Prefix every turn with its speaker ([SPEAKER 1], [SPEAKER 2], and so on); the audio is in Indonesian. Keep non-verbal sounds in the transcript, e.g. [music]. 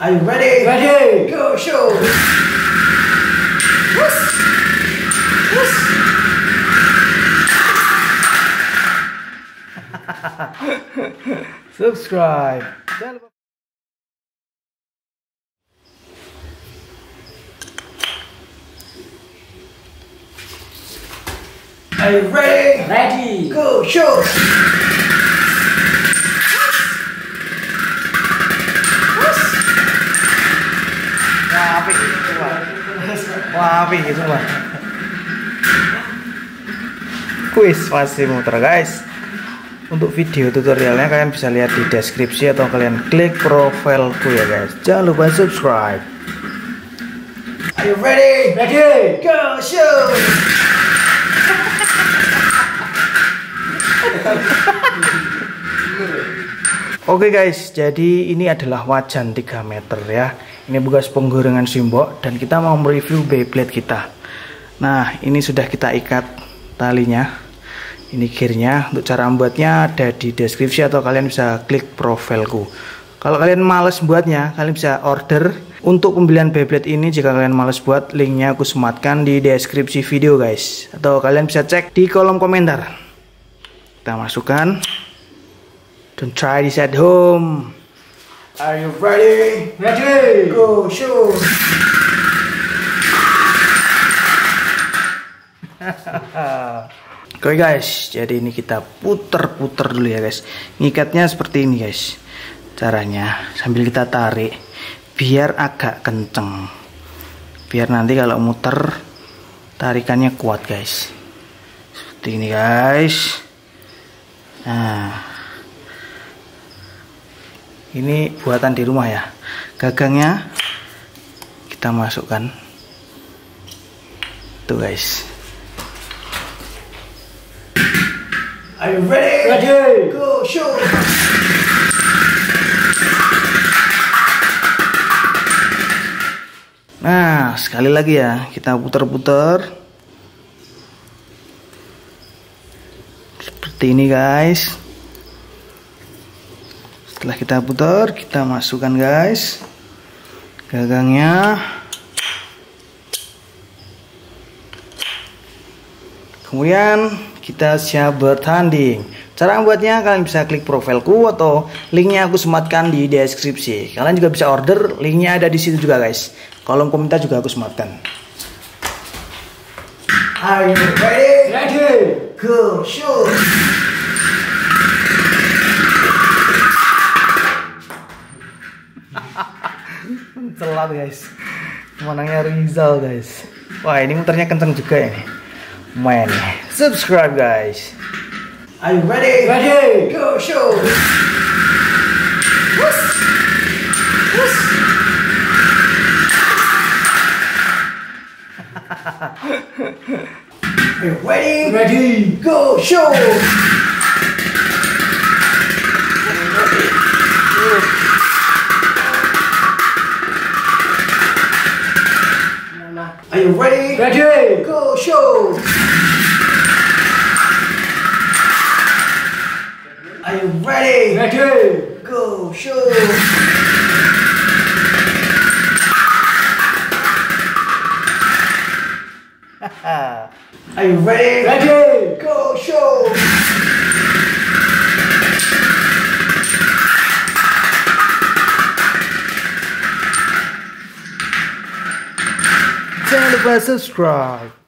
[SPEAKER 1] Are you ready?
[SPEAKER 2] Ready.
[SPEAKER 1] Go show. [sighs] Whoosh. Whoosh. [laughs]
[SPEAKER 2] Subscribe.
[SPEAKER 1] Are you ready?
[SPEAKER 2] Ready.
[SPEAKER 1] Go show.
[SPEAKER 2] Gitu, Pak. Wah, gitu, Pak. Kuis pasti muter, guys. Untuk video tutorialnya kalian bisa lihat di deskripsi atau kalian klik profilku ya, guys. Jangan lupa subscribe.
[SPEAKER 1] Are you ready?
[SPEAKER 2] Ready.
[SPEAKER 1] Go show. [laughs]
[SPEAKER 2] Oke guys, jadi ini adalah wajan 3 meter ya. Ini bekas penggorengan simbok dan kita mau mereview Beyblade kita. Nah, ini sudah kita ikat talinya. Ini gearnya. Untuk cara membuatnya ada di deskripsi atau kalian bisa klik profilku. Kalau kalian males buatnya, kalian bisa order untuk pembelian Beyblade ini. Jika kalian males buat, linknya aku sematkan di deskripsi video guys. Atau kalian bisa cek di kolom komentar. Kita masukkan. Don't try this at home.
[SPEAKER 1] Are you ready?
[SPEAKER 2] Ready.
[SPEAKER 1] Go show. [laughs]
[SPEAKER 2] Oke guys, jadi ini kita puter-puter dulu ya guys. Ngikatnya seperti ini guys. Caranya sambil kita tarik biar agak kenceng. Biar nanti kalau muter tarikannya kuat guys. Seperti ini guys. Nah. Ini buatan di rumah ya. Gagangnya kita masukkan. Tuh guys.
[SPEAKER 1] Are you ready?
[SPEAKER 2] Ready.
[SPEAKER 1] Go show.
[SPEAKER 2] Nah, sekali lagi ya, kita putar-putar. Seperti ini, guys. Setelah kita putar, kita masukkan, guys. Gagangnya. Kemudian kita siap bertanding. Cara membuatnya kalian bisa klik profilku atau linknya aku sematkan di deskripsi. Kalian juga bisa order, linknya ada di situ juga guys. Kolom komentar juga aku sematkan.
[SPEAKER 1] Are you ready?
[SPEAKER 2] Ready.
[SPEAKER 1] Go show.
[SPEAKER 2] Telat guys. Menangnya Rizal guys. Wah ini muternya kenceng juga ya nih. Main. Subscribe guys.
[SPEAKER 1] Are you ready?
[SPEAKER 2] Ready.
[SPEAKER 1] Go show. Whoosh. Whoosh. [laughs] Are you ready?
[SPEAKER 2] Ready.
[SPEAKER 1] Go show.
[SPEAKER 2] Ready?
[SPEAKER 1] Go show. Are you ready?
[SPEAKER 2] Ready.
[SPEAKER 1] Go show. [laughs] Are you ready?
[SPEAKER 2] Ready.
[SPEAKER 1] Go show.
[SPEAKER 2] Jangan lupa subscribe.